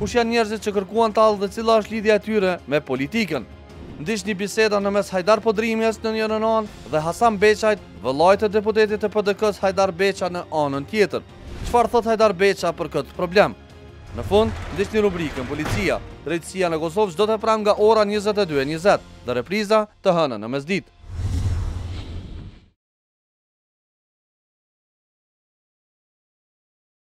Kush janë njerëzit që kërkuan tallë dhe cila është lidhja e tyre me politikën? Ndiqni bisedën në mes Hajdar Podrimjes në njërën anë dhe Hasan Beqajt, vëllait të deputetit të PDK-së Hajdar Beqa në anën tjetër. Çfarë thotë Hajdar Beqa për këtë problem? Në fund, ndiqni rubrikën Policia, drejtësia në Kosovë çdo të premte nga ora 22:20 dhe repriza të hënën në mesditë.